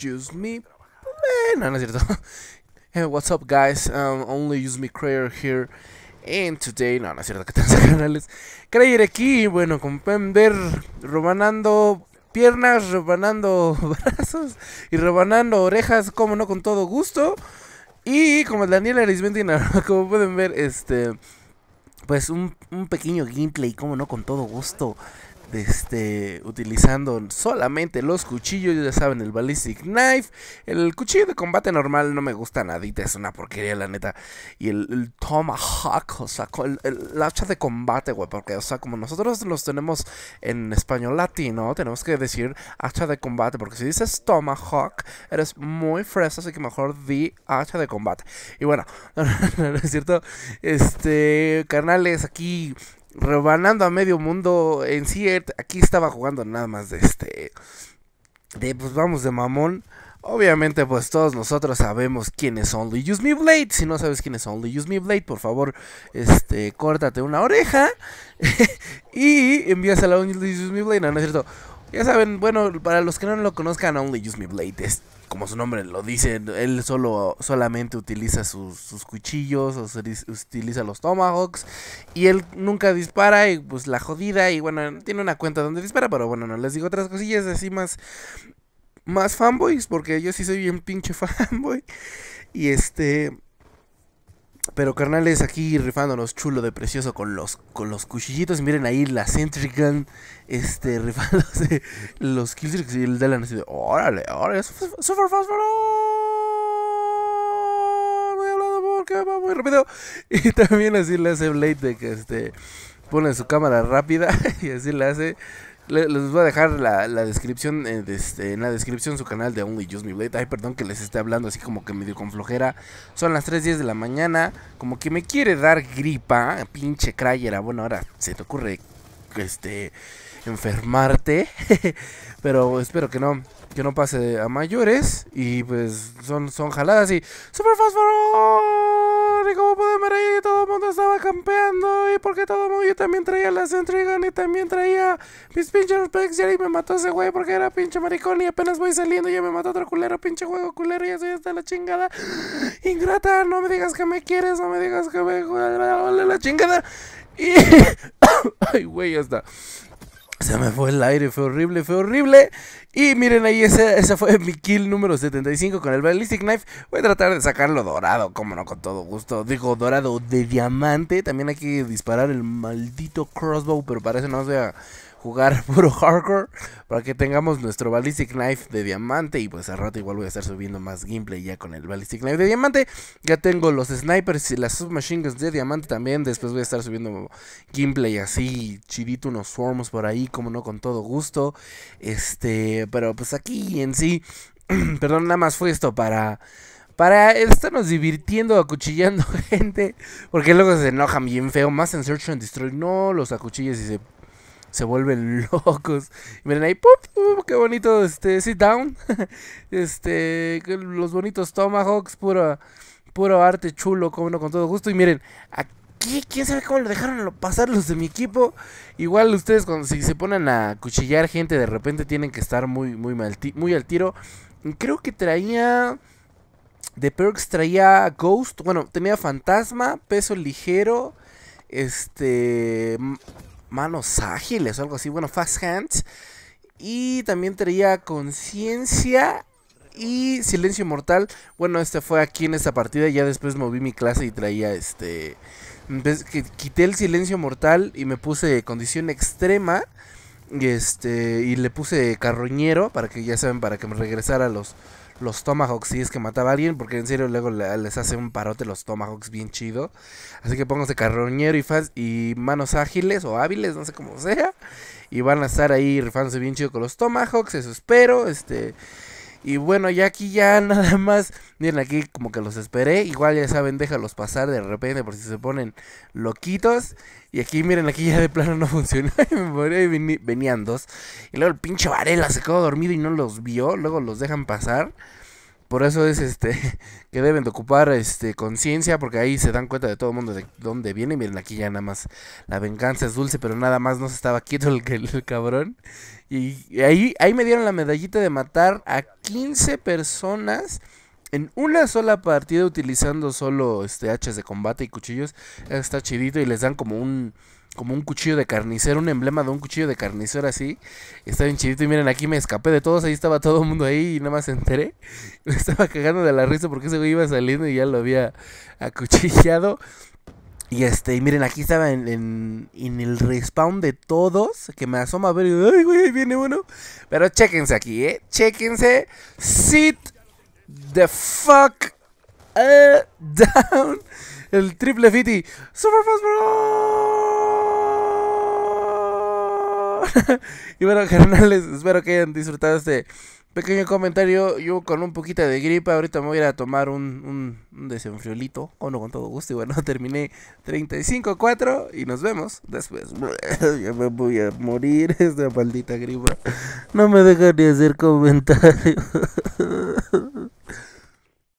use me. Eh, no, no es cierto. Hey, what's up, guys? Um, only use me Crayer here. And today, no, no es cierto que tengo canales. Crayer aquí, bueno, como pueden ver, robanando piernas, rebanando brazos y rebanando orejas, como no, con todo gusto. Y como Daniel Arismendi, como pueden ver, este, pues un, un pequeño gameplay, como no, con todo gusto este, utilizando solamente los cuchillos, ya saben, el ballistic knife. El cuchillo de combate normal no me gusta nadita, es una porquería, la neta. Y el, tomahawk, o sea, el, hacha de combate, güey, porque, o sea, como nosotros los tenemos en español latino, tenemos que decir hacha de combate, porque si dices tomahawk, eres muy fresa, así que mejor di hacha de combate. Y bueno, no es cierto, este, carnales, aquí rebanando a medio mundo en sí aquí estaba jugando nada más de este de pues vamos de mamón. Obviamente pues todos nosotros sabemos quién es Only Use Me Blade. Si no sabes quién es Only Use Me Blade por favor este córtate una oreja. Y envíasela a Only Use Me Blade. No, no es cierto ya saben bueno para los que no lo conozcan Only Use Me Blade es como su nombre lo dice, él solo solamente utiliza sus, cuchillos, o utiliza los tomahawks y él nunca dispara y pues la jodida y bueno, tiene una cuenta donde dispara, pero bueno, no les digo otras cosillas así más más fanboys porque yo sí soy bien pinche fanboy y este pero carnales, aquí rifándonos chulo de precioso con los con los cuchillitos. Miren ahí la Sentry Gun, este, rifándose los kills y el Delan así de, órale, órale, super fósforo. Voy hablando porque va muy rápido. Y también así le hace Blade de que este pone su cámara rápida y así le hace les voy a dejar la, descripción eh, este, en la descripción su canal de Only Use Me Blade. Ay, perdón que les esté hablando así como que medio con flojera. Son las 3.10 de la mañana. Como que me quiere dar gripa. Pinche crayera. Bueno, ahora se te ocurre este enfermarte. Pero espero que no. Que no pase a mayores. Y pues son, son jaladas y. ¡Super fósforo! Y como pueden ver ahí, todo el mundo estaba campeando. Y porque todo el mundo, yo también traía la Gun y también traía mis pinches specs. Y me mató ese güey porque era pinche maricón. Y apenas voy saliendo, ya me mató otro culero, pinche juego culero. Ya está la chingada. Ingrata, no me digas que me quieres, no me digas que me. La chingada. Y. Ay, güey, ya está. Se me fue el aire, fue horrible, fue horrible. Y miren ahí, ese, ese fue mi kill número 75 con el Ballistic Knife. Voy a tratar de sacarlo dorado, como no, con todo gusto. Digo, dorado de diamante. También hay que disparar el maldito crossbow, pero para eso no voy a jugar puro hardcore para que tengamos nuestro ballistic knife de diamante y pues al rato igual voy a estar subiendo más gameplay ya con el ballistic knife de diamante ya tengo los snipers y las submachine guns de diamante también después voy a estar subiendo gameplay así chidito unos swarms por ahí como no con todo gusto este pero pues aquí en sí perdón nada más fue esto para para estarnos divirtiendo acuchillando gente. Porque luego se enojan bien feo. Más en Search and Destroy. No los acuchilles y se se vuelven locos. miren ahí, ¡pum! qué bonito, este, sit down. este, los bonitos tomahawks, puro, puro arte chulo, como con todo gusto. Y miren, aquí, quién sabe cómo lo dejaron pasar los de mi equipo. Igual ustedes, cuando si se ponen a cuchillar gente, de repente tienen que estar muy, muy, muy al tiro. Creo que traía. De Perks traía Ghost. Bueno, tenía Fantasma, Peso Ligero. Este manos ágiles o algo así. Bueno, fast hands. Y también traía conciencia y silencio mortal. Bueno, este fue aquí en esta partida. Ya después moví mi clase y traía este. Quité el silencio mortal y me puse condición extrema. Y este. Y le puse carroñero. Para que ya saben, para que me regresara los los Tomahawks si es que mataba a alguien, porque en serio luego les hace un parote los Tomahawks bien chido. Así que pónganse carroñero y, faz y manos ágiles o hábiles, no sé cómo sea. Y van a estar ahí rifándose bien chido con los Tomahawks, eso espero. Este. Y bueno, ya aquí ya nada más. Miren aquí como que los esperé. Igual ya saben, déjalos pasar de repente por si se ponen loquitos. Y aquí miren, aquí ya de plano no funcionó. venían dos. Y luego el pinche Varela se quedó dormido y no los vio. Luego los dejan pasar. Por eso es este que deben de ocupar este conciencia porque ahí se dan cuenta de todo el mundo de dónde viene. Miren, aquí ya nada más la venganza es dulce, pero nada más no se estaba quieto el, el cabrón. Y ahí, ahí me dieron la medallita de matar a 15 personas en una sola partida utilizando solo este hachas de combate y cuchillos. Está chidito y les dan como un como un cuchillo de carnicero, un emblema de un cuchillo de carnicero así. Está bien chidito y miren, aquí me escapé de todos, ahí estaba todo el mundo ahí y nada más enteré. Me estaba cagando de la risa porque ese güey iba saliendo y ya lo había acuchillado. Y este, y miren, aquí estaba en, en, el respawn de todos. Que me asoma a ver y ay, viene uno. Pero chéquense aquí, eh. Chéquense. Sit the fuck uh, down. El triple fitty. Super fast, bro. y bueno, carnales, espero que hayan disfrutado este pequeño comentario. Yo con un poquito de gripa, ahorita me voy a ir a tomar un, un, desenfriolito. O no, con todo gusto. Y bueno, terminé 35-4 y nos vemos después. ya me voy a morir esta maldita gripa. No me deja ni hacer comentarios.